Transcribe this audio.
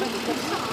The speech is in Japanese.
なんか